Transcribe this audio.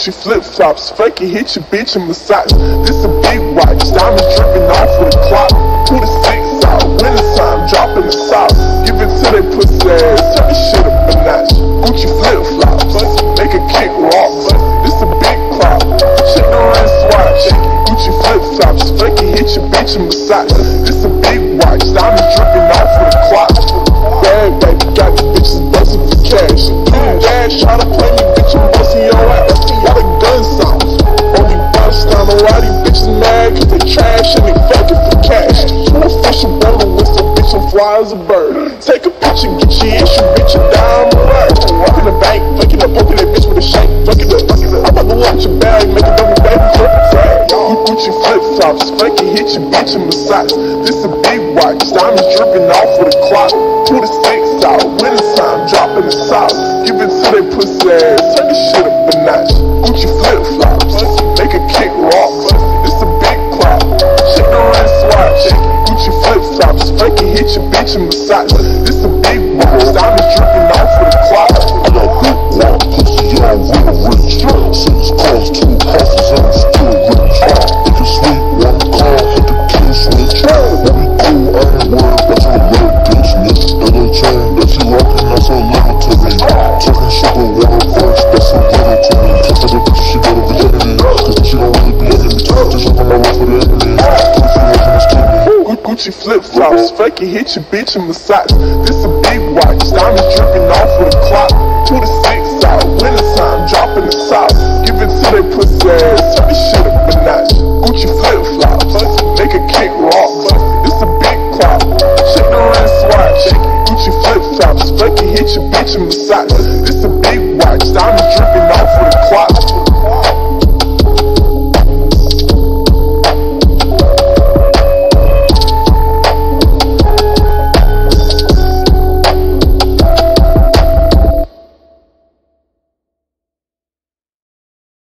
Gucci flip flops, Frankie hit your bitch in massage. This a big watch, diamond dripping off with a clock. Pull the six out, winter time, dropping the sauce. Give it to they pussy ass, Frankie hit your bitch in massage. This a big watch, diamond dripping off with a clock. Bhad Bhabie, got the bitches bustin' for cash. You dash, try to play me, bitch, I'm bustin' your ass. Got a gun sounds. Only bust down the why these bitches mad cause they trash and they fucking for cash. Two official border with some bitch and fly as a bird. Take a picture, get your issue, bitch, and down the word. Walk in the bank, fucking up, poking that bitch with a shank. Fucking up, fucking up. I'm about to watch your bag, make a double baby flip tag. Gucci flip flops, Frankie hit your bitch in massage. This a big watch, diamonds dripping off with a clock. Pull the stakes out, winter time, dropping the sauce. Give it to they pussy ass, turn this shit up a notch. Gucci flip flops, make a kick rock. This a big clock, shake the watch. Gucci flip flops, Frankie hit your bitch in massage. That's little to me. Talking sugar, water first, that's a little to me. She got a. Cause she don't really be this on my for the enemy. Put a few words in his kidney. Gu- Gucci flip flops, Frankie hit your bitch in massage. This a big watch, diamonds dripping off with a clock. Pull the six diamonds dripping off with a clock.